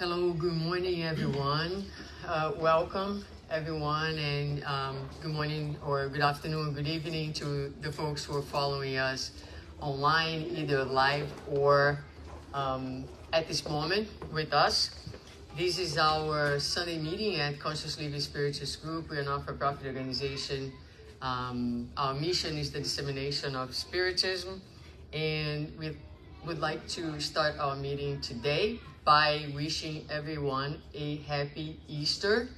Hello, good morning, everyone. Uh, welcome, everyone, and um, good morning, or good afternoon, good evening to the folks who are following us online, either live or um, at this moment with us. This is our Sunday meeting at Conscious Living Spiritist Group. We're a non-for-profit organization. Um, our mission is the dissemination of Spiritism, and we would like to start our meeting today by wishing everyone a happy Easter.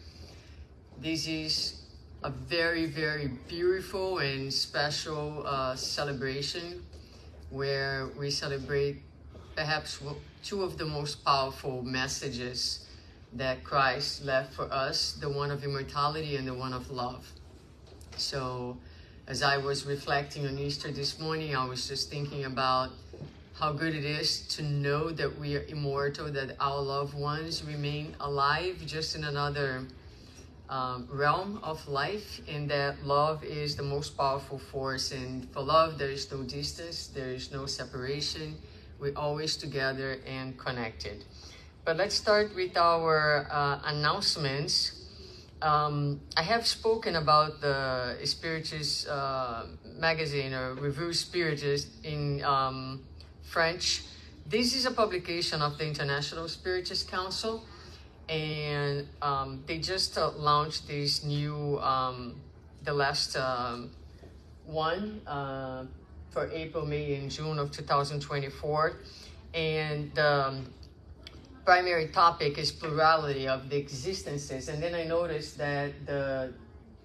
This is a very, very beautiful and special uh, celebration where we celebrate perhaps two of the most powerful messages that Christ left for us the one of immortality and the one of love. So, as I was reflecting on Easter this morning, I was just thinking about how good it is to know that we are immortal, that our loved ones remain alive just in another um, realm of life, and that love is the most powerful force. And for love, there is no distance, there is no separation. We're always together and connected. But let's start with our uh, announcements. Um, I have spoken about the Spiritus uh, magazine or Review Spiritus in um, French. This is a publication of the International Spiritist Council, and um, they just uh, launched this new, um, the last um, one uh, for April, May, and June of 2024. And the um, primary topic is plurality of the existences. And then I noticed that the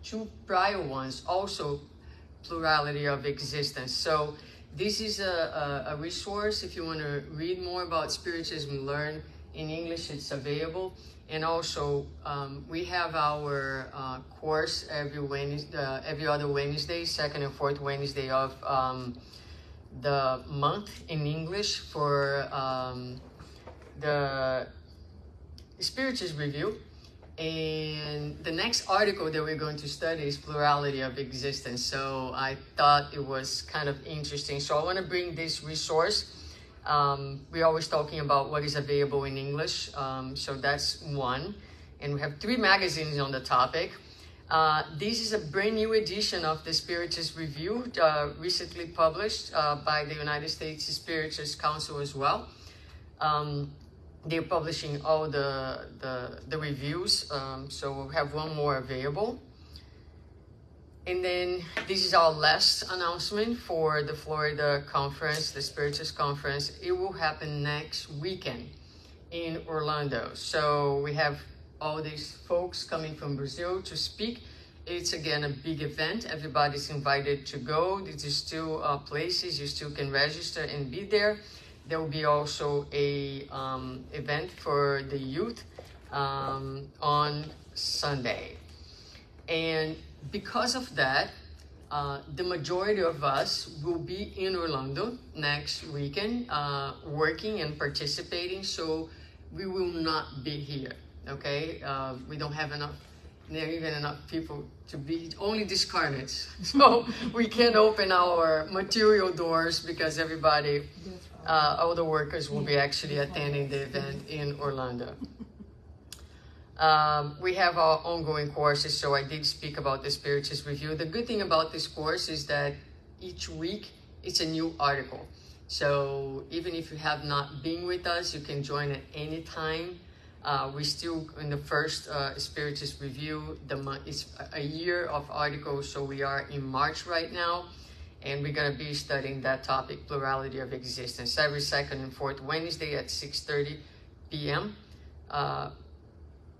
two prior ones also plurality of existence. So this is a, a, a resource if you want to read more about Spiritism, learn in English, it's available. And also, um, we have our uh, course every Wednesday, uh, every other Wednesday, second and fourth Wednesday of um, the month in English for um, the Spiritism Review. And the next article that we're going to study is plurality of existence. So I thought it was kind of interesting. So I want to bring this resource. Um, we're always talking about what is available in English. Um, so that's one. And we have three magazines on the topic. Uh, this is a brand new edition of the Spiritist Review, uh, recently published uh, by the United States Spiritist Council as well. Um, they're publishing all the, the, the reviews, um, so we'll have one more available. And then this is our last announcement for the Florida conference, the Spiritist conference. It will happen next weekend in Orlando. So we have all these folks coming from Brazil to speak. It's again a big event. Everybody's invited to go. This is still uh, places you still can register and be there there will be also a um, event for the youth um, on Sunday. And because of that, uh, the majority of us will be in Orlando next weekend, uh, working and participating. So we will not be here. Okay, uh, we don't have enough there even enough people to be only discarnates. So we can't open our material doors because everybody, uh, all the workers will be actually attending the event in Orlando. Um, we have our ongoing courses, so I did speak about the Spiritist Review. The good thing about this course is that each week it's a new article. So even if you have not been with us, you can join at any time. Uh, we're still in the first uh, Spiritist review. The month, it's a year of articles, so we are in March right now, and we're gonna be studying that topic, plurality of existence, every second and fourth Wednesday at 6:30 p.m. Uh,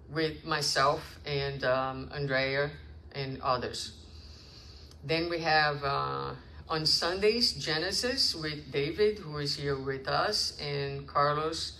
with myself and um, Andrea and others. Then we have uh, on Sundays Genesis with David, who is here with us, and Carlos.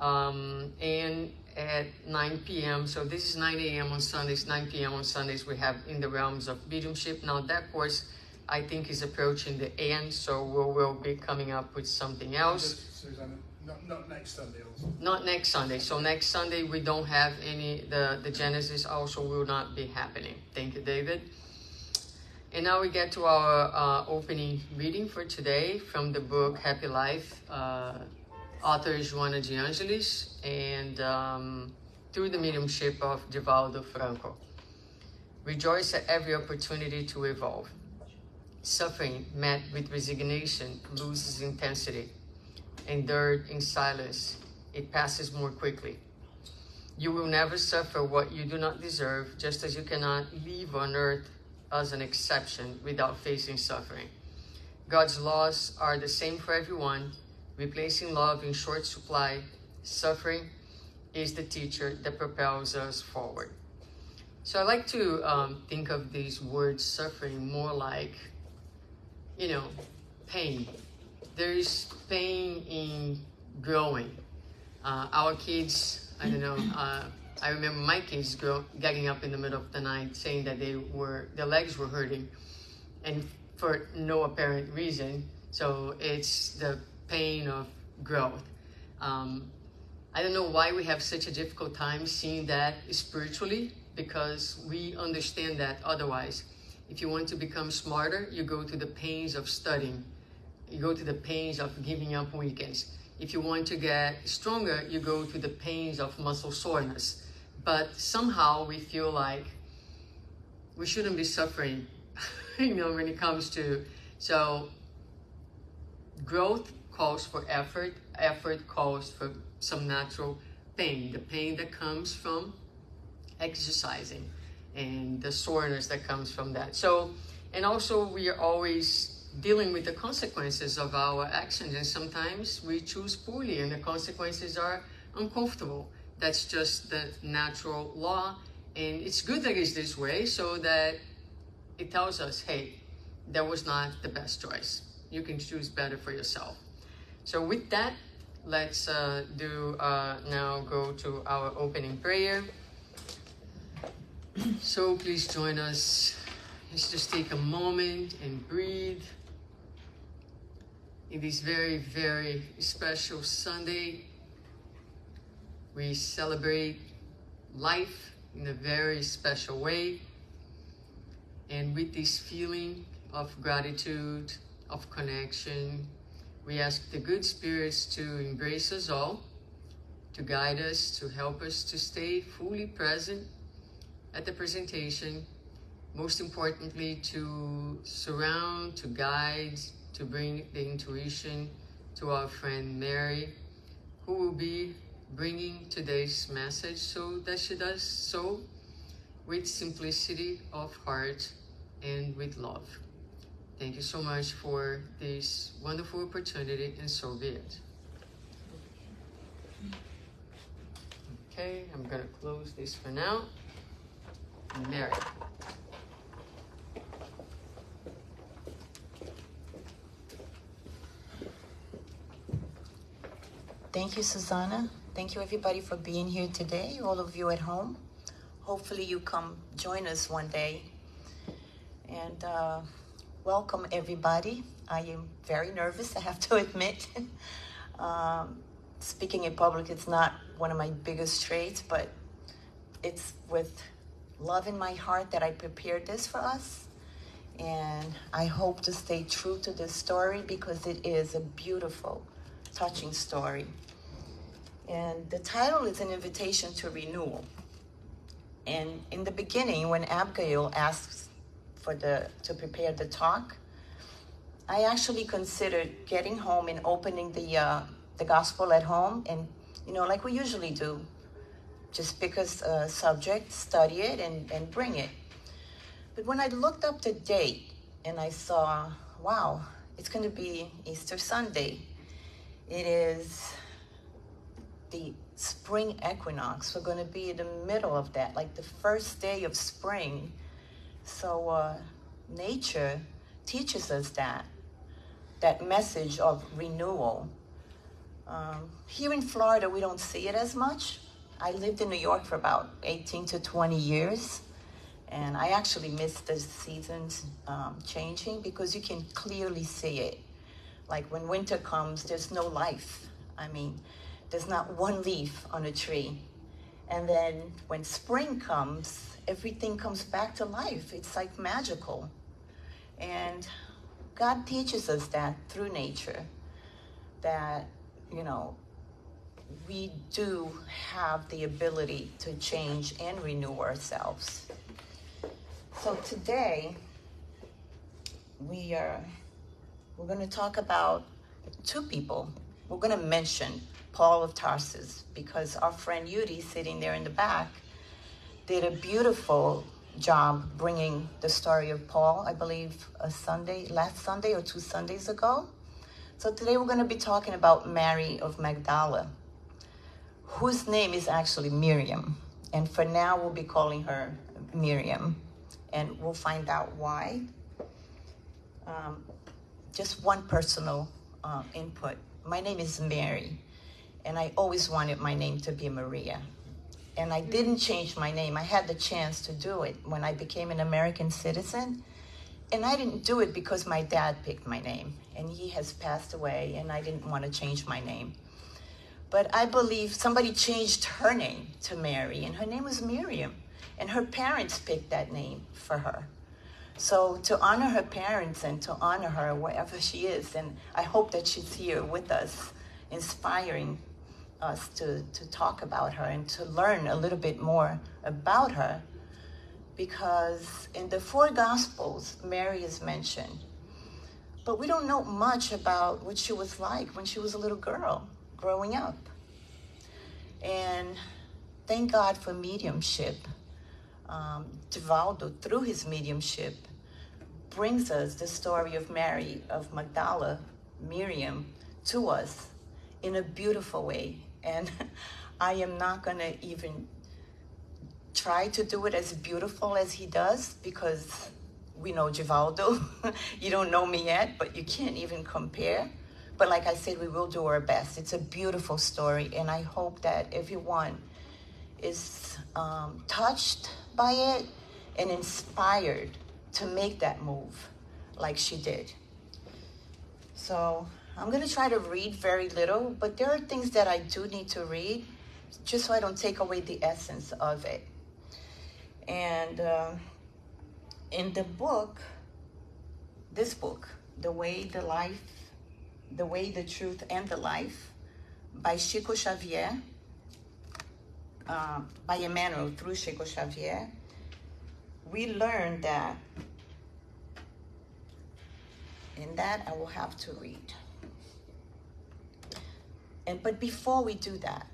Um, and at 9 p.m. So this is 9 a.m. on Sundays, 9 p.m. on Sundays we have in the realms of mediumship. Now that course I think is approaching the end, so we will be coming up with something else. Susanna, not, not next Sunday also. Not next Sunday. So next Sunday we don't have any, the, the Genesis also will not be happening. Thank you, David. And now we get to our uh, opening reading for today from the book Happy Life, uh, author is Joana de Angelis, and um, through the mediumship of Divaldo Franco. Rejoice at every opportunity to evolve. Suffering met with resignation loses intensity. Endured in silence, it passes more quickly. You will never suffer what you do not deserve, just as you cannot live on earth as an exception without facing suffering. God's laws are the same for everyone, replacing love in short supply. Suffering is the teacher that propels us forward. So I like to um, think of these words suffering more like, you know, pain. There is pain in growing. Uh, our kids, I don't know, uh, I remember my kids grow, getting up in the middle of the night saying that they were, their legs were hurting and for no apparent reason. So it's the pain of growth. Um, I don't know why we have such a difficult time seeing that spiritually because we understand that otherwise. If you want to become smarter, you go to the pains of studying. You go to the pains of giving up weekends. If you want to get stronger, you go to the pains of muscle soreness. But somehow we feel like we shouldn't be suffering, you know, when it comes to so growth calls for effort, effort calls for some natural pain, the pain that comes from exercising and the soreness that comes from that. So, and also we are always dealing with the consequences of our actions, and sometimes we choose poorly, and the consequences are uncomfortable. That's just the natural law, and it's good that it's this way so that it tells us, hey, that was not the best choice. You can choose better for yourself. So, with that, let's uh, do uh, now go to our opening prayer. So please join us. Let's just take a moment and breathe. In this very, very special Sunday, we celebrate life in a very special way. And with this feeling of gratitude, of connection, we ask the good spirits to embrace us all, to guide us, to help us to stay fully present at the presentation, most importantly to surround, to guide, to bring the intuition to our friend Mary, who will be bringing today's message so that she does so with simplicity of heart and with love. Thank you so much for this wonderful opportunity and so be it. Okay, I'm gonna close this for now. Mary. Thank you, Susanna. Thank you, everybody, for being here today. All of you at home. Hopefully, you come join us one day. And uh, welcome, everybody. I am very nervous, I have to admit. um, speaking in public, it's not one of my biggest traits, but it's with love in my heart that I prepared this for us. And I hope to stay true to this story because it is a beautiful, touching story. And the title is an invitation to renewal. And in the beginning, when Abigail asks for the to prepare the talk, I actually considered getting home and opening the uh, the gospel at home, and you know, like we usually do, just pick a uh, subject, study it, and, and bring it. But when I looked up the date and I saw, wow, it's going to be Easter Sunday. It is the spring equinox. We're going to be in the middle of that, like the first day of spring. So uh, nature teaches us that, that message of renewal. Um, here in Florida, we don't see it as much I lived in New York for about 18 to 20 years, and I actually missed the seasons um, changing because you can clearly see it. Like when winter comes, there's no life. I mean, there's not one leaf on a tree. And then when spring comes, everything comes back to life. It's like magical. And God teaches us that through nature, that, you know, we do have the ability to change and renew ourselves. So today we are we're going to talk about two people. We're going to mention Paul of Tarsus because our friend Yudi sitting there in the back did a beautiful job bringing the story of Paul, I believe a Sunday, last Sunday or two Sundays ago. So today we're going to be talking about Mary of Magdala, whose name is actually Miriam. And for now, we'll be calling her Miriam, and we'll find out why. Um, just one personal uh, input. My name is Mary, and I always wanted my name to be Maria. And I didn't change my name. I had the chance to do it when I became an American citizen. And I didn't do it because my dad picked my name, and he has passed away, and I didn't want to change my name. But I believe somebody changed her name to Mary, and her name was Miriam, and her parents picked that name for her. So to honor her parents and to honor her wherever she is, and I hope that she's here with us, inspiring us to, to talk about her and to learn a little bit more about her. Because in the four Gospels, Mary is mentioned. But we don't know much about what she was like when she was a little girl growing up. And thank God for mediumship. Um, Divaldo, through his mediumship, brings us the story of Mary, of Magdala, Miriam, to us in a beautiful way. And I am not going to even try to do it as beautiful as he does because we know Divaldo. you don't know me yet, but you can't even compare. But like I said, we will do our best. It's a beautiful story, and I hope that everyone is um, touched by it and inspired to make that move like she did. So I'm going to try to read very little, but there are things that I do need to read just so I don't take away the essence of it. And uh, in the book, this book, The Way, the Life, The Way, the Truth, and the Life by Chico Xavier, uh, by Emmanuel through Chico Xavier, we learn that in that I will have to read. And but before we do that,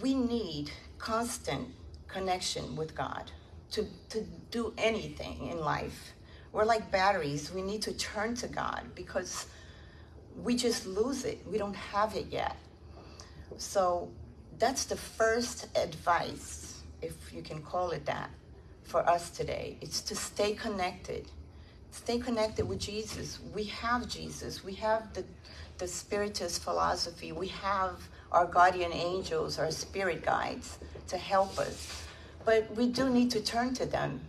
we need constant connection with God to, to do anything in life. We're like batteries. We need to turn to God because we just lose it. We don't have it yet. So that's the first advice, if you can call it that, for us today. It's to stay connected. Stay connected with Jesus. We have Jesus. We have the, the Spiritist philosophy. We have our guardian angels, our spirit guides to help us. But we do need to turn to them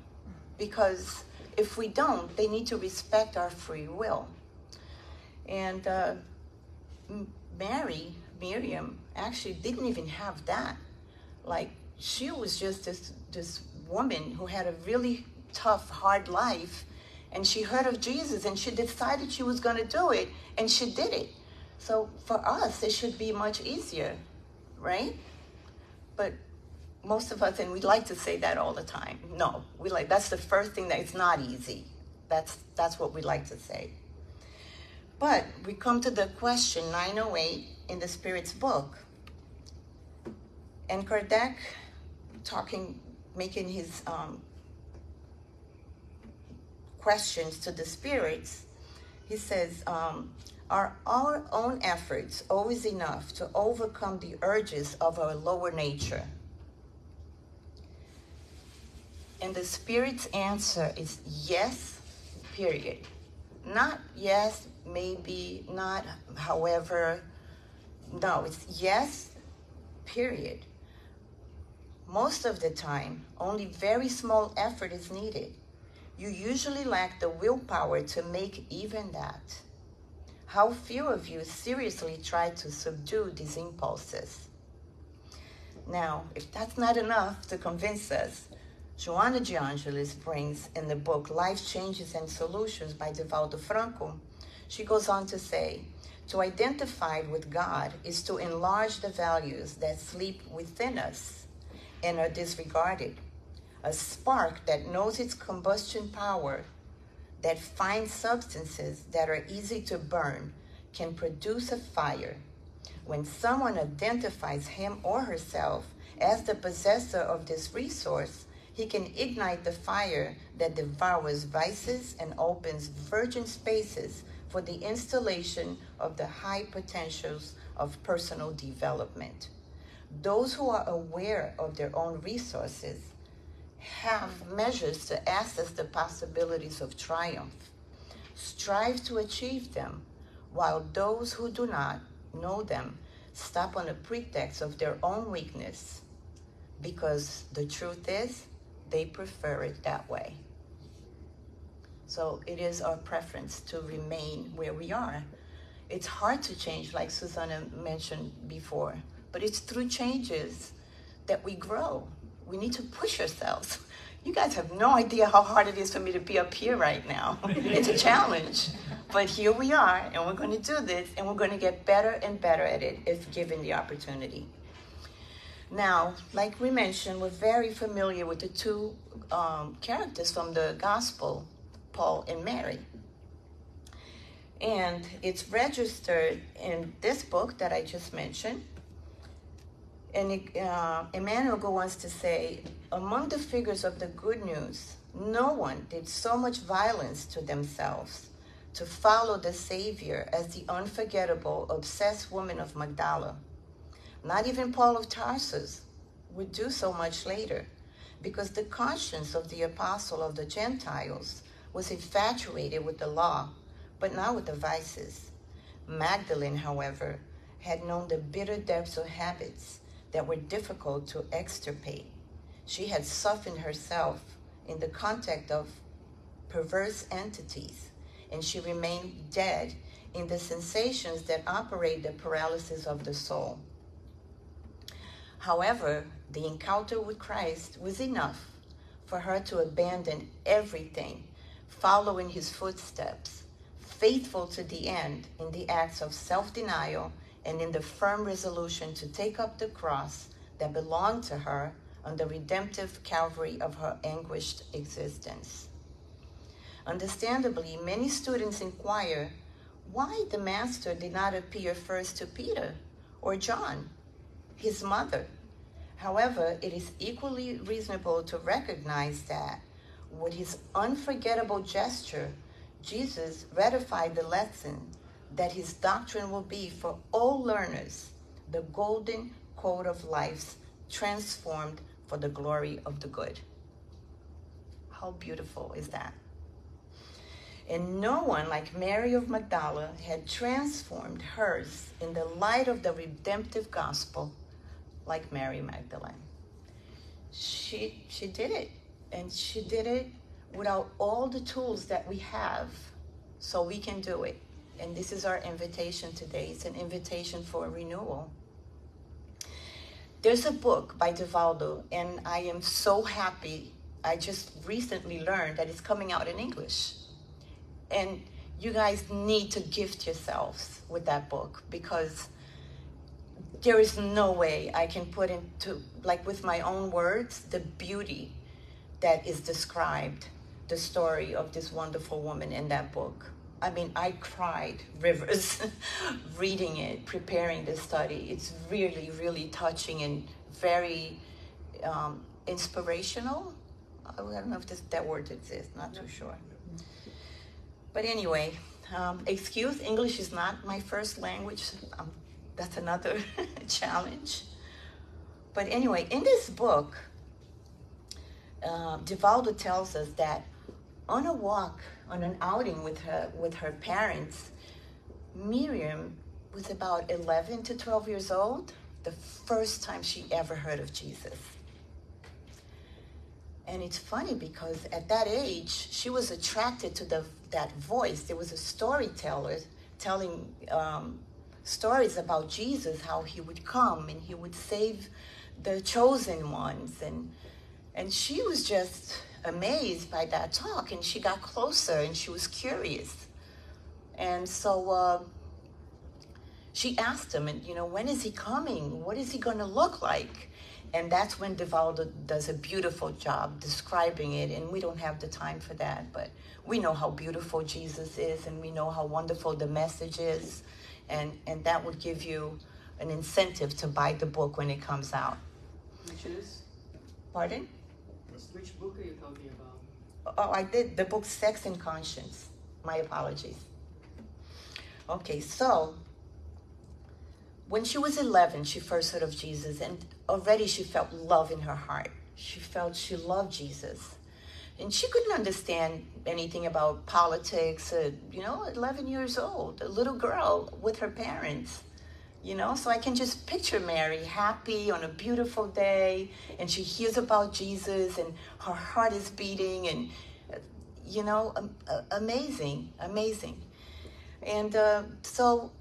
because if we don't, they need to respect our free will. And uh, Mary, Miriam, actually didn't even have that. Like, she was just this, this woman who had a really tough, hard life. And she heard of Jesus and she decided she was going to do it. And she did it. So for us, it should be much easier, right? But most of us, and we like to say that all the time. No, we like that's the first thing that it's not easy. That's that's what we like to say. But we come to the question 908 in the Spirit's book. And Kardec, talking, making his um, questions to the spirits, he says, um, Are our own efforts always enough to overcome the urges of our lower nature? And the Spirit's answer is yes, period. Not yes, maybe, not however. No, it's yes, period. Most of the time, only very small effort is needed. You usually lack the willpower to make even that. How few of you seriously try to subdue these impulses? Now, if that's not enough to convince us, Joanna de Angelis brings in the book Life Changes and Solutions by Divaldo Franco, she goes on to say, To identify with God is to enlarge the values that sleep within us and are disregarded. A spark that knows its combustion power, that finds substances that are easy to burn, can produce a fire. When someone identifies him or herself as the possessor of this resource, he can ignite the fire that devours vices and opens virgin spaces for the installation of the high potentials of personal development. Those who are aware of their own resources have measures to access the possibilities of triumph. Strive to achieve them, while those who do not know them stop on the pretext of their own weakness, because the truth is, they prefer it that way. So it is our preference to remain where we are. It's hard to change, like Susanna mentioned before, but it's through changes that we grow. We need to push ourselves. You guys have no idea how hard it is for me to be up here right now. it's a challenge. But here we are, and we're going to do this, and we're going to get better and better at it if given the opportunity. Now, like we mentioned, we're very familiar with the two um, characters from the gospel, Paul and Mary. And it's registered in this book that I just mentioned. And it, uh, Emmanuel goes on to say, among the figures of the good news, no one did so much violence to themselves to follow the Savior as the unforgettable, obsessed woman of Magdala. Not even Paul of Tarsus would do so much later, because the conscience of the apostle of the Gentiles was infatuated with the law, but not with the vices. Magdalene, however, had known the bitter depths of habits that were difficult to extirpate. She had softened herself in the contact of perverse entities, and she remained dead in the sensations that operate the paralysis of the soul. However, the encounter with Christ was enough for her to abandon everything, following his footsteps, faithful to the end in the acts of self denial and in the firm resolution to take up the cross that belonged to her on the redemptive Calvary of her anguished existence. Understandably, many students inquire why the Master did not appear first to Peter or John his mother. However, it is equally reasonable to recognize that with his unforgettable gesture, Jesus ratified the lesson that his doctrine will be for all learners the golden code of life transformed for the glory of the good. How beautiful is that? And no one like Mary of Magdala had transformed hers in the light of the redemptive gospel like Mary Magdalene. She she did it, and she did it without all the tools that we have, so we can do it. And this is our invitation today. It's an invitation for renewal. There's a book by Divaldo, and I am so happy. I just recently learned that it's coming out in English. And you guys need to gift yourselves with that book because there is no way I can put into, like with my own words, the beauty that is described, the story of this wonderful woman in that book. I mean, I cried rivers reading it, preparing the study. It's really, really touching and very um, inspirational. I don't know if this, that word exists, not too sure. But anyway, um, excuse, English is not my first language. I'm that's another challenge. But anyway, in this book, uh, Divaldo tells us that on a walk, on an outing with her with her parents, Miriam was about 11 to 12 years old, the first time she ever heard of Jesus. And it's funny because at that age, she was attracted to the that voice. There was a storyteller telling um, stories about Jesus, how he would come and he would save the chosen ones. And, and she was just amazed by that talk and she got closer and she was curious. And so uh, she asked him, and you know, when is he coming? What is he going to look like? And that's when Divaldo does a beautiful job describing it, and we don't have the time for that, but we know how beautiful Jesus is, and we know how wonderful the message is, and and that would give you an incentive to buy the book when it comes out. Which is? Pardon? Which book are you talking about? Oh, I did the book Sex and Conscience. My apologies. Okay, so when she was 11, she first heard of Jesus, and already she felt love in her heart. She felt she loved Jesus. And she couldn't understand anything about politics. Uh, you know, 11 years old, a little girl with her parents. You know, so I can just picture Mary happy on a beautiful day, and she hears about Jesus, and her heart is beating, and, you know, um, uh, amazing, amazing. And uh, so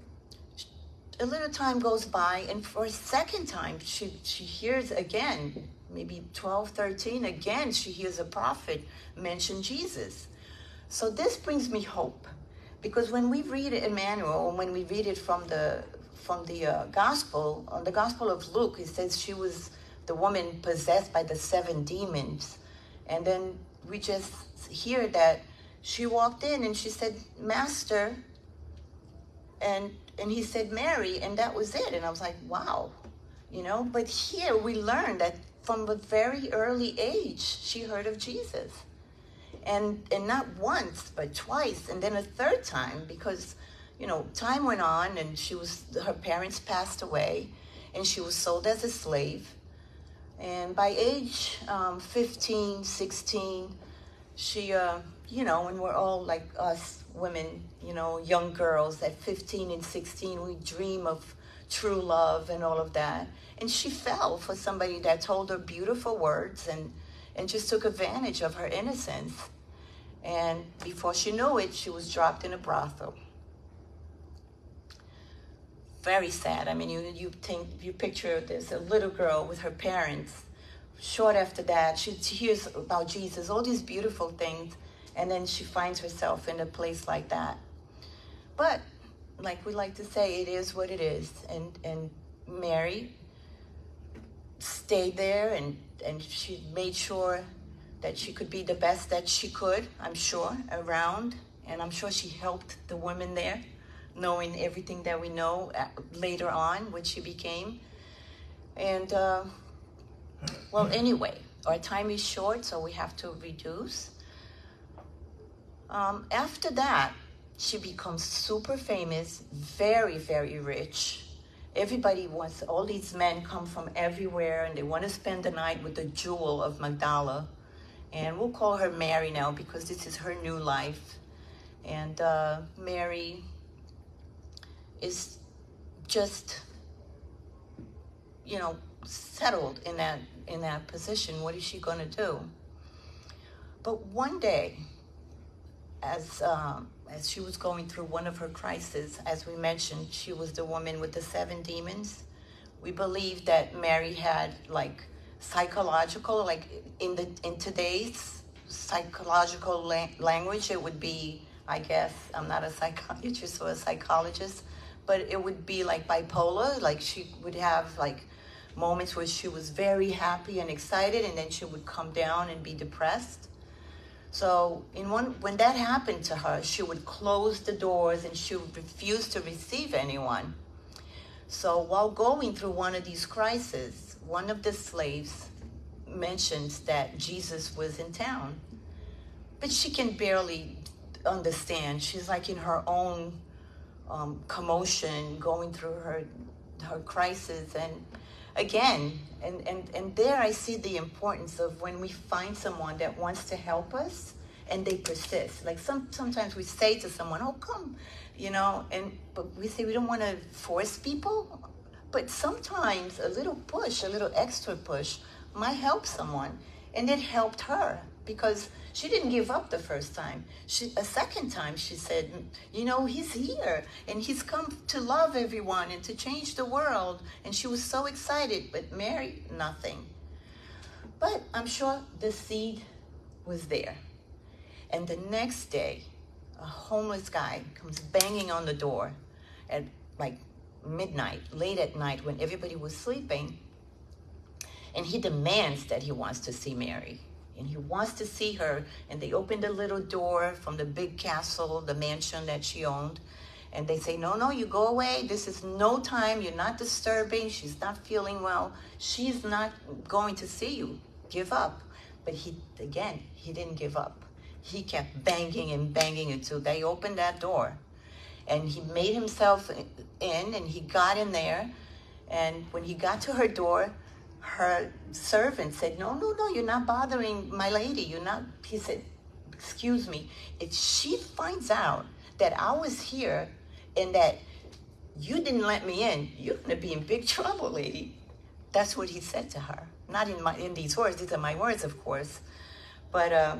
a little time goes by and for a second time she, she hears again maybe 12 13 again she hears a prophet mention jesus. So this brings me hope because when we read it emmanuel or when we read it from the from the uh, gospel on the gospel of luke it says she was the woman possessed by the seven demons. And then we just hear that she walked in and she said master and and he said Mary, and that was it. And I was like, wow, you know. But here we learn that from a very early age, she heard of Jesus, and and not once, but twice, and then a third time because, you know, time went on, and she was her parents passed away, and she was sold as a slave, and by age um, 15, 16, she, uh, you know, and we're all like us women, you know, young girls at 15 and 16, we dream of true love and all of that. And she fell for somebody that told her beautiful words and, and just took advantage of her innocence. And before she knew it, she was dropped in a brothel. Very sad. I mean, you, you think, you picture this, a little girl with her parents. Short after that, she, she hears about Jesus, all these beautiful things and then she finds herself in a place like that. But like we like to say, it is what it is. And and Mary stayed there and, and she made sure that she could be the best that she could, I'm sure, around. And I'm sure she helped the women there, knowing everything that we know uh, later on, what she became. And, uh, well, anyway, our time is short, so we have to reduce. Um, after that, she becomes super famous, very, very rich. Everybody wants, all these men come from everywhere and they want to spend the night with the jewel of Magdala. And we'll call her Mary now because this is her new life. And uh, Mary is just, you know, settled in that in that position. What is she going to do? But one day, as um, as she was going through one of her crises, as we mentioned, she was the woman with the seven demons. We believe that Mary had like psychological, like in the in today's psychological la- language, it would be, I guess, I'm not a psychiatrist or a psychologist, but it would be like bipolar. Like she would have like moments where she was very happy and excited, and then she would come down and be depressed so in one, when that happened to her, she would close the doors and she would refuse to receive anyone. So while going through one of these crises, one of the slaves mentions that Jesus was in town. But she can barely understand. She's like in her own um, commotion, going through her her crisis, and again, and, and, and there I see the importance of when we find someone that wants to help us and they persist. Like some sometimes we say to someone, "Oh, come," you know, and but we say we don't want to force people. But sometimes a little push, a little extra push, might help someone, and it helped her because she didn't give up the first time. She, a second time, she said, You know, he's here and he's come to love everyone and to change the world. And she was so excited, but Mary, nothing. But I'm sure the seed was there. And the next day, a homeless guy comes banging on the door at like midnight, late at night when everybody was sleeping. And he demands that he wants to see Mary. And he wants to see her. And they open the little door from the big castle, the mansion that she owned. And they say, No, no, you go away. This is no time. You're not disturbing. She's not feeling well. She's not going to see you. Give up. But he, again, he didn't give up. He kept banging and banging until they opened that door. And he made himself in and he got in there. And when he got to her door, her servant said, No, no, no, you're not bothering my lady. You're not. He said, Excuse me. If she finds out that I was here and that you didn't let me in, you're going to be in big trouble, lady. That's what he said to her. Not in my in these words. These are my words, of course. But uh,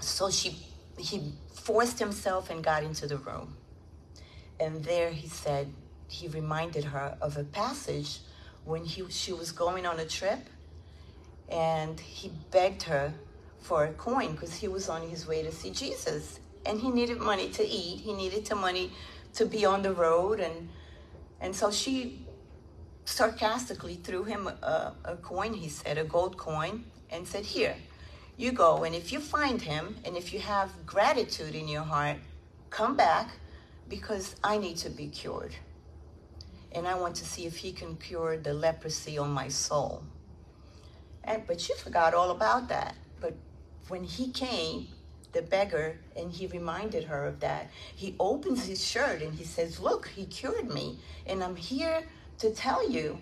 so she he forced himself and got into the room. And there he said, he reminded her of a passage when he, she was going on a trip and he begged her for a coin because he was on his way to see Jesus and he needed money to eat. He needed the money to be on the road and and so she sarcastically threw him a, a coin, he said, a gold coin, and said, Here, you go. And if you find him and if you have gratitude in your heart, come back because I need to be cured. And I want to see if he can cure the leprosy on my soul. And but she forgot all about that. But when he came, the beggar, and he reminded her of that, he opens his shirt and he says, Look, he cured me. And I'm here to tell you,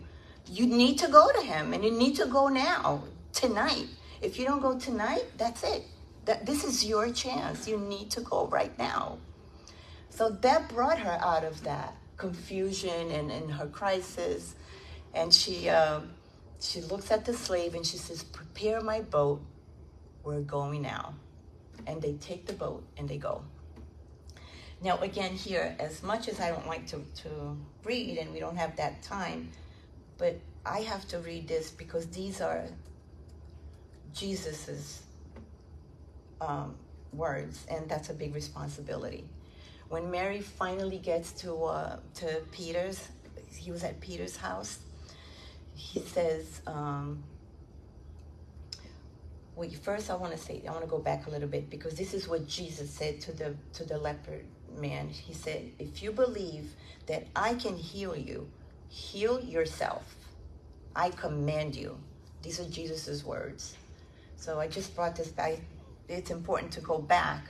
you need to go to him and you need to go now, tonight. If you don't go tonight, that's it. That this is your chance. You need to go right now. So that brought her out of that confusion and, and her crisis. And she uh, she looks at the slave and she says, Prepare my boat. We're going now. And they take the boat and they go. Now, again, here, as much as I don't like to, to read, and we don't have that time, but I have to read this because these are Jesus's um, words, and that's a big responsibility. When Mary finally gets to uh, to Peter's, he was at Peter's house. He says, um, "Wait, first I want to say I want to go back a little bit because this is what Jesus said to the to the leper man. He said, "If you believe that I can heal you, heal yourself. I command you." These are Jesus's words. So I just brought this back. It's important to go back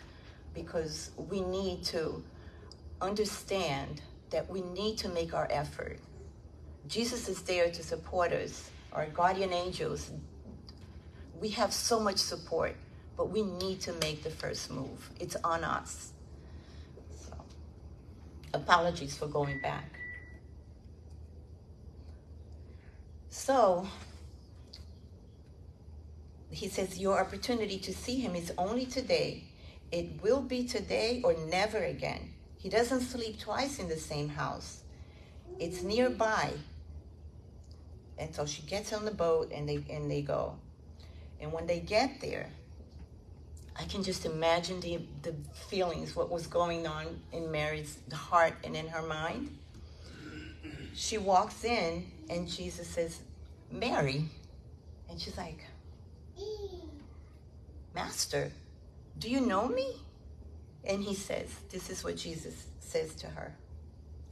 because we need to understand that we need to make our effort. Jesus is there to support us, our guardian angels. We have so much support, but we need to make the first move. It's on us. So, apologies for going back. So, he says, Your opportunity to see him is only today. It will be today or never again. He doesn't sleep twice in the same house, it's nearby. And so she gets on the boat and they, and they go. And when they get there, I can just imagine the, the feelings, what was going on in Mary's heart and in her mind. She walks in and Jesus says, Mary. And she's like, Master, do you know me? And he says, This is what Jesus says to her.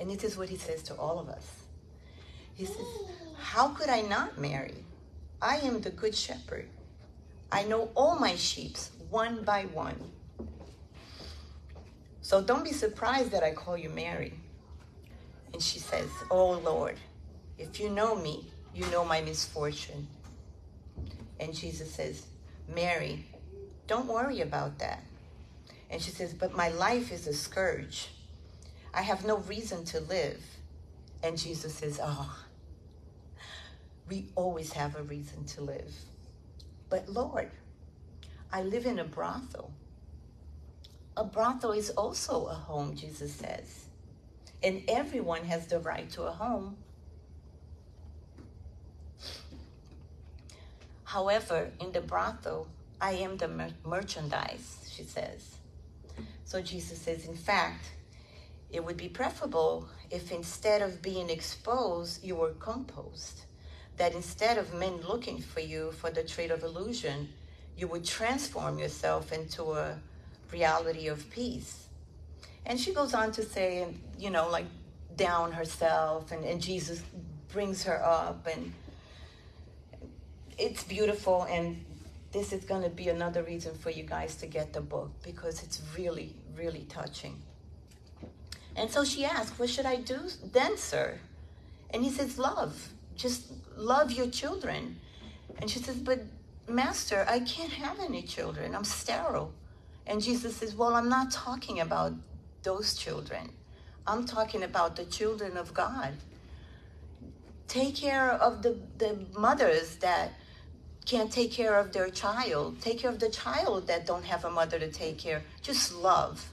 And this is what he says to all of us. He says, How could I not Mary? I am the good shepherd. I know all my sheep one by one. So don't be surprised that I call you Mary. And she says, Oh Lord, if you know me, you know my misfortune. And Jesus says, Mary, don't worry about that. And she says, But my life is a scourge. I have no reason to live. And Jesus says, Oh, we always have a reason to live. But Lord, I live in a brothel. A brothel is also a home, Jesus says. And everyone has the right to a home. However, in the brothel, I am the mer- merchandise, she says. So Jesus says, in fact, it would be preferable if instead of being exposed, you were composed. That instead of men looking for you for the trait of illusion, you would transform yourself into a reality of peace. And she goes on to say, and you know, like down herself, and, and Jesus brings her up, and it's beautiful. And this is going to be another reason for you guys to get the book because it's really, really touching. And so she asked, What should I do then, sir? And he says, Love. Just love your children. And she says, But Master, I can't have any children. I'm sterile. And Jesus says, Well, I'm not talking about those children. I'm talking about the children of God. Take care of the, the mothers that can't take care of their child. Take care of the child that don't have a mother to take care. Just love.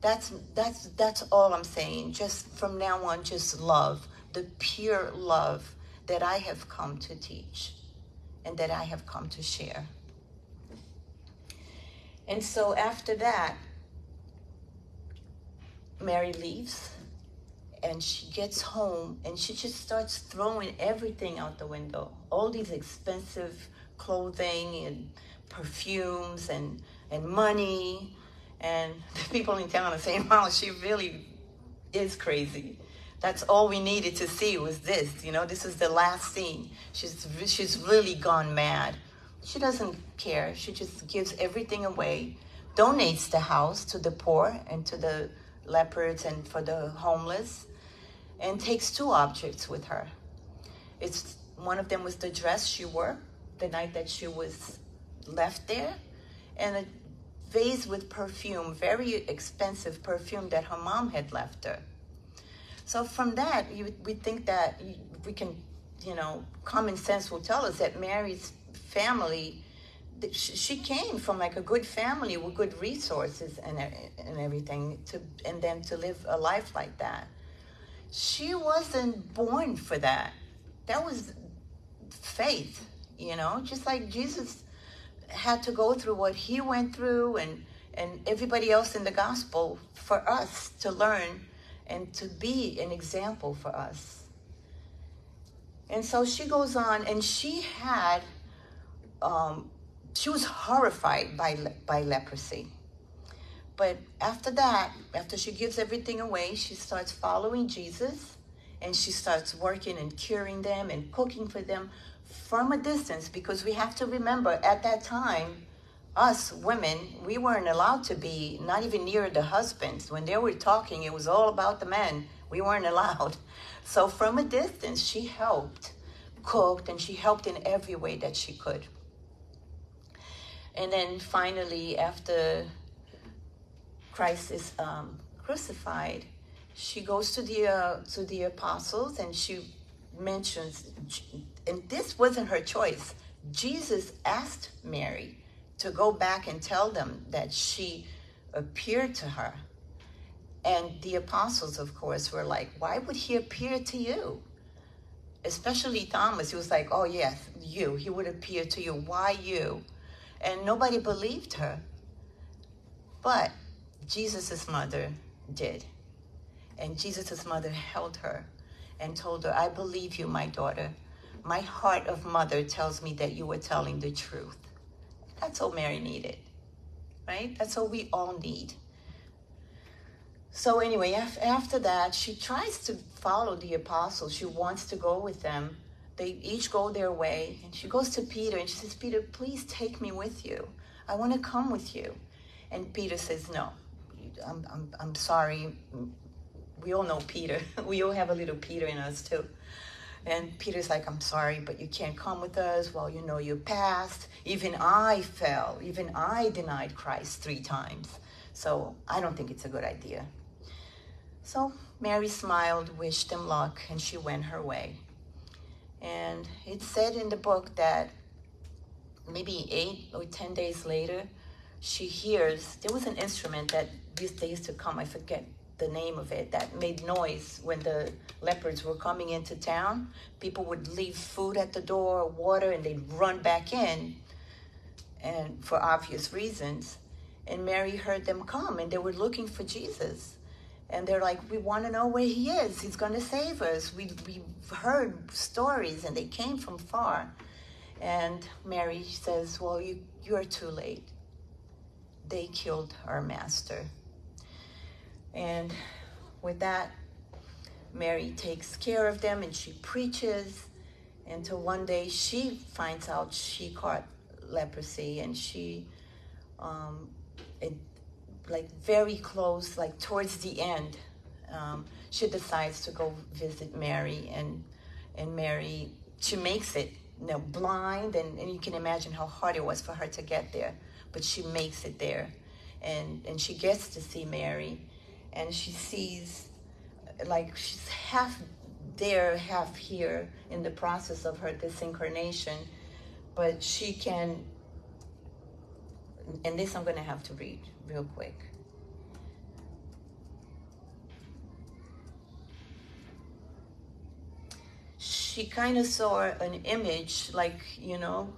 That's that's that's all I'm saying. Just from now on, just love. The pure love that I have come to teach and that I have come to share. And so after that, Mary leaves and she gets home and she just starts throwing everything out the window. All these expensive clothing and perfumes and, and money. And the people in town are saying, wow, she really is crazy. That's all we needed to see was this. You know, this is the last scene. She's, she's really gone mad. She doesn't care. She just gives everything away, donates the house to the poor and to the leopards and for the homeless, and takes two objects with her. It's one of them was the dress she wore the night that she was left there, and a vase with perfume, very expensive perfume that her mom had left her. So from that, you, we think that we can, you know, common sense will tell us that Mary's family, she came from like a good family with good resources and and everything to, and then to live a life like that. She wasn't born for that. That was faith you know, just like Jesus had to go through what he went through and and everybody else in the gospel for us to learn and to be an example for us. And so she goes on, and she had, um, she was horrified by by leprosy. But after that, after she gives everything away, she starts following Jesus, and she starts working and curing them and cooking for them from a distance because we have to remember at that time us women we weren't allowed to be not even near the husbands. When they were talking it was all about the men. We weren't allowed. So from a distance she helped cooked and she helped in every way that she could. And then finally after christ is um, crucified she goes to the uh, to the apostles and she mentions and this wasn't her choice. Jesus asked Mary to go back and tell them that she appeared to her. And the apostles, of course, were like, Why would he appear to you? Especially Thomas, he was like, Oh, yes, you. He would appear to you. Why you? And nobody believed her. But Jesus' mother did. And Jesus' mother held her and told her, I believe you, my daughter my heart of mother tells me that you were telling the truth. That's all Mary needed, right? That's all we all need. So, anyway, after that, she tries to follow the apostles. She wants to go with them. They each go their way. And she goes to Peter and she says, Peter, please take me with you. I want to come with you. And Peter says, No, I'm, I'm, I'm sorry. We all know Peter. we all have a little Peter in us, too. And Peter's like, I'm sorry, but you can't come with us. Well, you know your past. Even I fell. Even I denied Christ three times. So I don't think it's a good idea. So Mary smiled, wished them luck, and she went her way. And it said in the book that maybe eight or ten days later, she hears there was an instrument that they used to come, I forget the name of it that made noise when the leopards were coming into town. People would leave food at the door, water, and they'd run back in, and for obvious reasons. And Mary heard them come, and they were looking for Jesus. and they're like, we want to know where he is. He's going to save us. We, we've heard stories, and they came from far. And Mary says, well, you, you're too late. They killed our master. And with that, Mary takes care of them and she preaches until one day she finds out she caught leprosy and she um, it, like very close like towards the end um, she decides to go visit mary and and mary she makes it you know blind and, and you can imagine how hard it was for her to get there but she makes it there. And and she gets to see mary and she sees like she's half there, half here in the process of her disincarnation, but she can. And this I'm going to have to read real quick. She kind of saw an image, like, you know,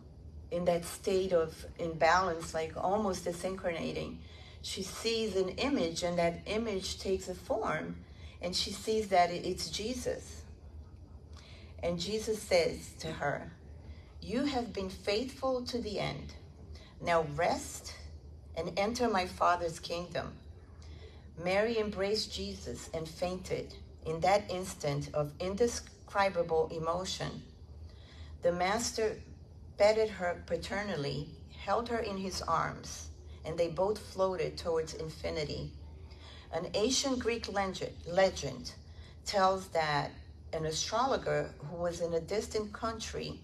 in that state of imbalance, like almost disincarnating. She sees an image, and that image takes a form and she sees that it's Jesus. And Jesus says to her, You have been faithful to the end. Now rest and enter my Father's kingdom. Mary embraced Jesus and fainted in that instant of indescribable emotion. The Master petted her paternally, held her in his arms, and they both floated towards infinity. An ancient Greek legend, tells that an astrologer who was in a distant country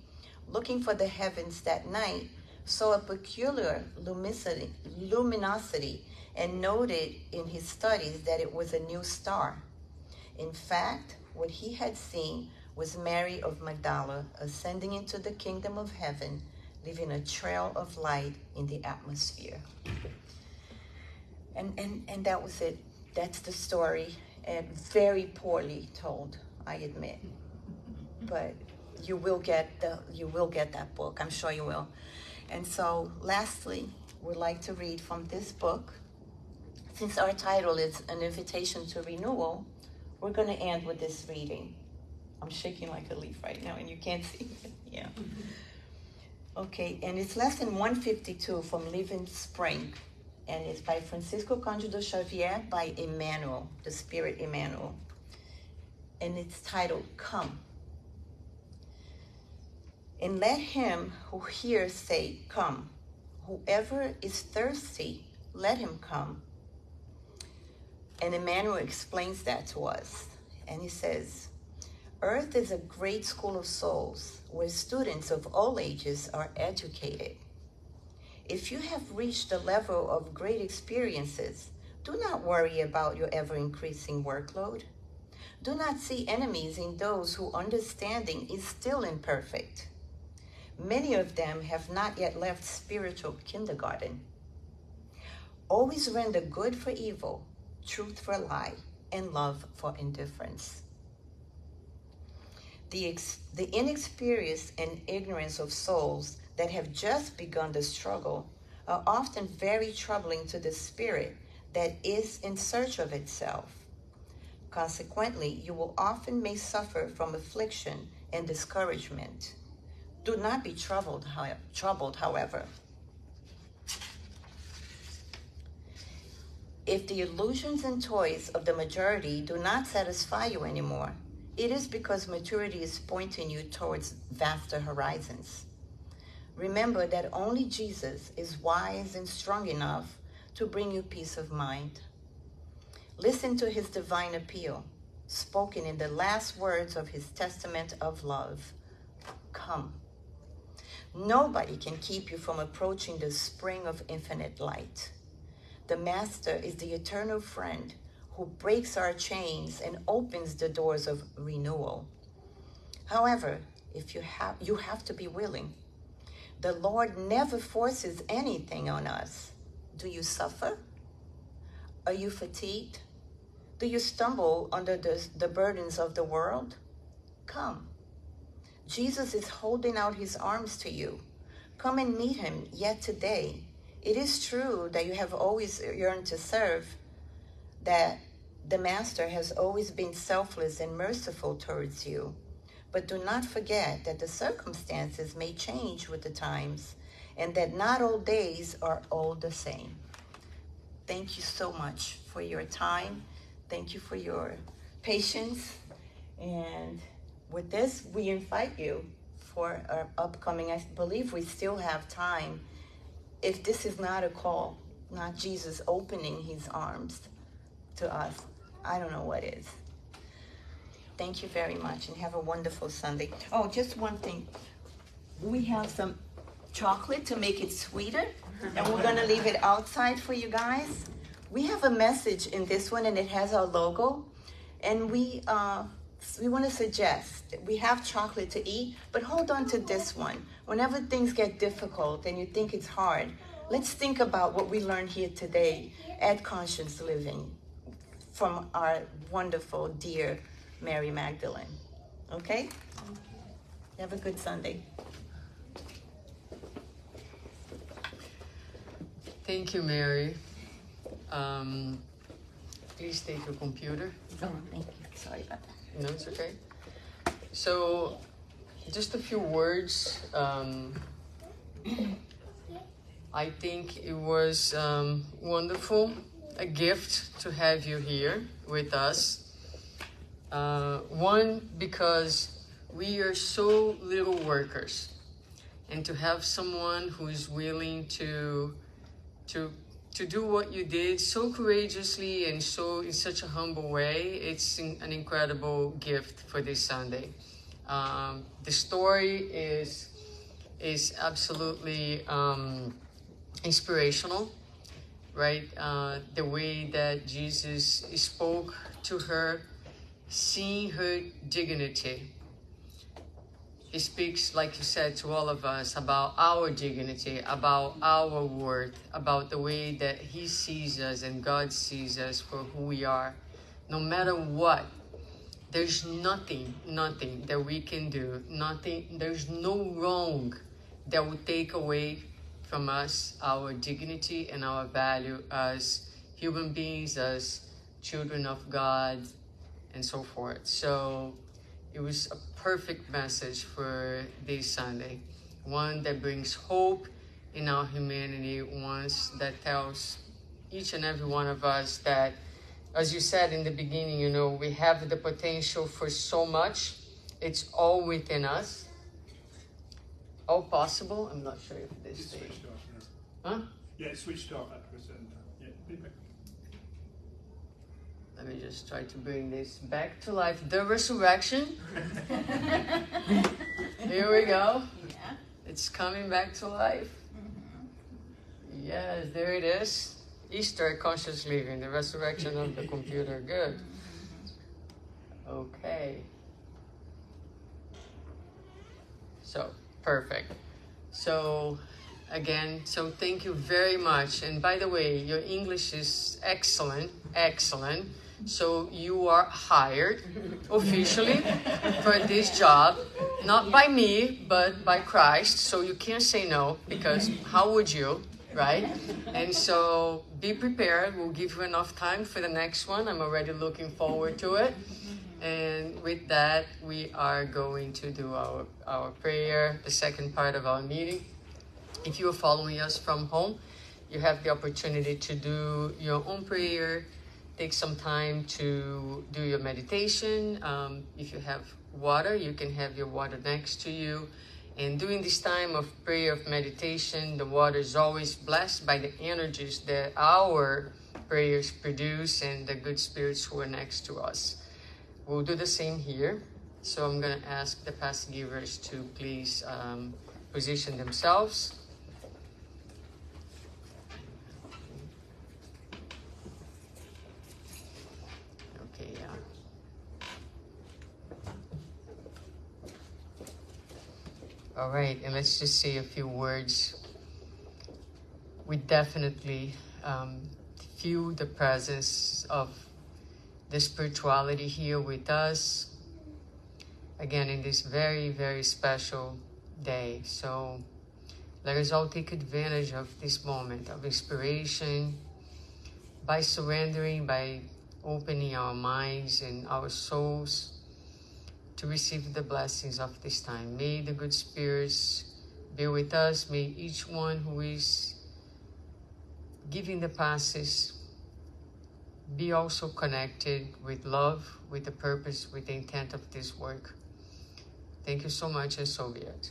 looking for the heavens that night saw a peculiar luminosity and noted in his studies that it was a new star. In fact, what he had seen was Mary of Magdala ascending into the kingdom of heaven, leaving a trail of light in the atmosphere. And, and, and that was it. That's the story, and very poorly told, I admit. But you will get the you will get that book. I'm sure you will. And so, lastly, we'd like to read from this book. Since our title is an invitation to renewal, we're going to end with this reading. I'm shaking like a leaf right now, and you can't see it. Yeah. Okay, and it's lesson 152 from Living Spring and it's by Francisco Cândido Xavier by Emmanuel, the Spirit Emmanuel. And it's titled Come. And let him who hears say, Come. Whoever is thirsty, let him come. And Emmanuel explains that to us. And he says, Earth is a great school of souls where students of all ages are educated. If you have reached a level of great experiences, do not worry about your ever increasing workload. Do not see enemies in those whose understanding is still imperfect. Many of them have not yet left spiritual kindergarten. Always render good for evil, truth for lie, and love for indifference. The, ex- the inexperience and ignorance of souls that have just begun the struggle are often very troubling to the spirit that is in search of itself. Consequently, you will often may suffer from affliction and discouragement. Do not be troubled, troubled, however. If the illusions and toys of the majority do not satisfy you anymore, it is because maturity is pointing you towards vaster horizons. Remember that only Jesus is wise and strong enough to bring you peace of mind. Listen to his divine appeal, spoken in the last words of his testament of love Come. Nobody can keep you from approaching the spring of infinite light. The Master is the eternal friend who breaks our chains and opens the doors of renewal. However, if you have you have to be willing the Lord never forces anything on us. Do you suffer? Are you fatigued? Do you stumble under the, the burdens of the world? Come. Jesus is holding out his arms to you. Come and meet him yet today. It is true that you have always yearned to serve, that the Master has always been selfless and merciful towards you. But do not forget that the circumstances may change with the times and that not all days are all the same. Thank you so much for your time. Thank you for your patience. And with this, we invite you for our upcoming, I believe we still have time. If this is not a call, not Jesus opening his arms to us, I don't know what is. Thank you very much and have a wonderful Sunday. Oh, just one thing. We have some chocolate to make it sweeter, and we're gonna leave it outside for you guys. We have a message in this one, and it has our logo, and we uh, we want to suggest we have chocolate to eat, but hold on to this one. Whenever things get difficult and you think it's hard, let's think about what we learned here today at Conscious Living from our wonderful, dear Mary Magdalene. Okay? Have a good Sunday. Thank you, Mary. Um, please take your computer. Oh, thank you. Sorry about that. No, it's okay. So, just a few words. Um, I think it was um, wonderful, a gift to have you here with us. Uh, one, because we are so little workers, and to have someone who is willing to to to do what you did so courageously and so in such a humble way it's an incredible gift for this sunday. Um, the story is is absolutely um, inspirational right uh, the way that jesus spoke to her seeing her dignity he speaks, like you said, to all of us about our dignity, about our worth, about the way that He sees us and God sees us for who we are. No matter what, there's nothing, nothing that we can do, nothing, there's no wrong that will take away from us our dignity and our value as human beings, as children of God, and so forth. So it was a perfect message for this Sunday. One that brings hope in our humanity, one that tells each and every one of us that, as you said in the beginning, you know, we have the potential for so much. It's all within us. All possible. I'm not sure if this It's thing. switched off. Yeah. Huh? yeah, it's switched off after a certain time. Yeah, bit back. Let me just try to bring this back to life. The resurrection. Here we go. Yeah. It's coming back to life. Mm-hmm. Yes, there it is. Easter conscious living, the resurrection of the computer. Good. Okay. So, perfect. So, again, so thank you very much. And by the way, your English is excellent, excellent. So, you are hired officially for this job, not by me, but by Christ. So, you can't say no because how would you? Right? And so be prepared. We'll give you enough time for the next one. I'm already looking forward to it. And with that, we are going to do our, our prayer, the second part of our meeting. If you are following us from home, you have the opportunity to do your own prayer. Take some time to do your meditation. Um, if you have water, you can have your water next to you. And during this time of prayer, of meditation, the water is always blessed by the energies that our prayers produce and the good spirits who are next to us. We'll do the same here. So I'm going to ask the pass givers to please um, position themselves. Okay, yeah. All right, and let's just say a few words. We definitely um, feel the presence of the spirituality here with us again in this very, very special day. So let us all take advantage of this moment of inspiration by surrendering, by opening our minds and our souls to receive the blessings of this time. May the good spirits be with us. May each one who is giving the passes be also connected with love, with the purpose, with the intent of this work. Thank you so much and so be it.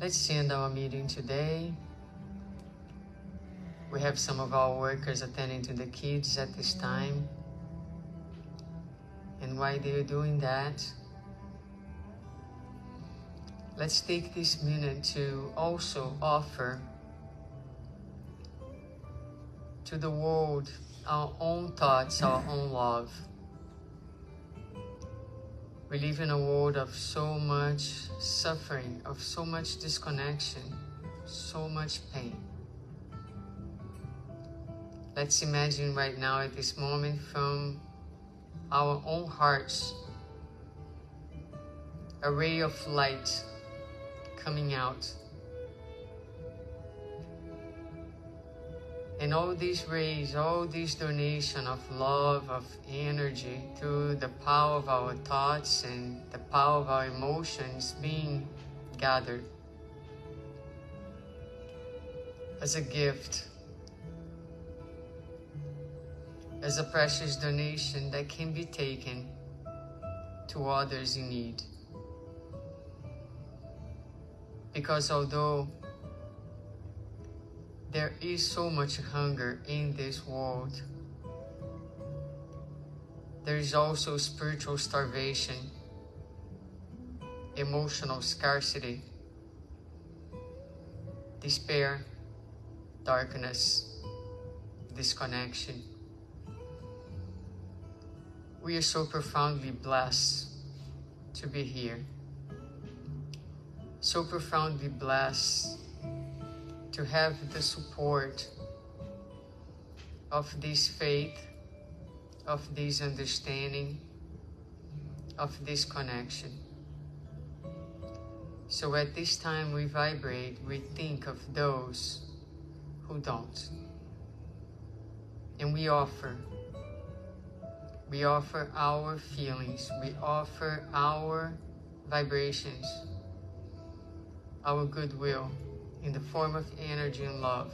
Let's end our meeting today. We have some of our workers attending to the kids at this time. And while they're doing that, let's take this minute to also offer to the world our own thoughts, our own love. We live in a world of so much suffering, of so much disconnection, so much pain. Let's imagine right now at this moment from our own hearts a ray of light coming out And all these rays, all this donation of love, of energy through the power of our thoughts and the power of our emotions being gathered as a gift, as a precious donation that can be taken to others in need. Because although there is so much hunger in this world. There is also spiritual starvation, emotional scarcity, despair, darkness, disconnection. We are so profoundly blessed to be here. So profoundly blessed to have the support of this faith, of this understanding, of this connection. So at this time we vibrate, we think of those who don't. And we offer. We offer our feelings. We offer our vibrations, our goodwill in the form of energy and love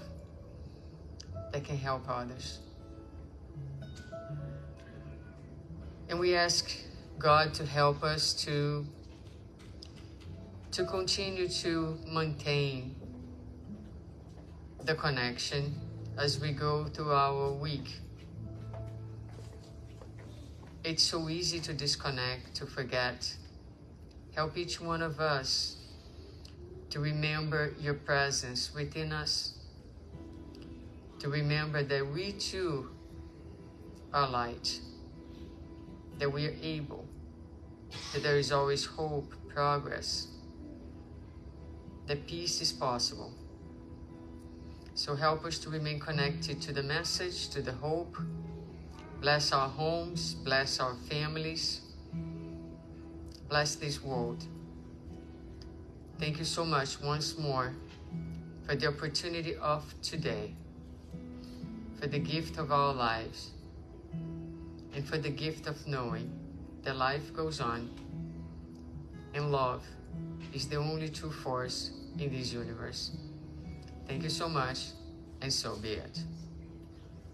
that can help others. And we ask God to help us to to continue to maintain the connection as we go through our week. It's so easy to disconnect, to forget. Help each one of us to remember your presence within us, to remember that we too are light, that we are able, that there is always hope, progress, that peace is possible. So help us to remain connected to the message, to the hope. Bless our homes, bless our families, bless this world. Thank you so much once more for the opportunity of today, for the gift of our lives, and for the gift of knowing that life goes on and love is the only true force in this universe. Thank you so much, and so be it.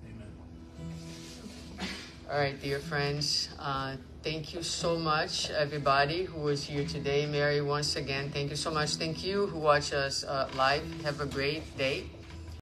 Amen. All right, dear friends, uh, thank you so much, everybody who was here today. Mary, once again, thank you so much. Thank you who watch us uh, live. Have a great day.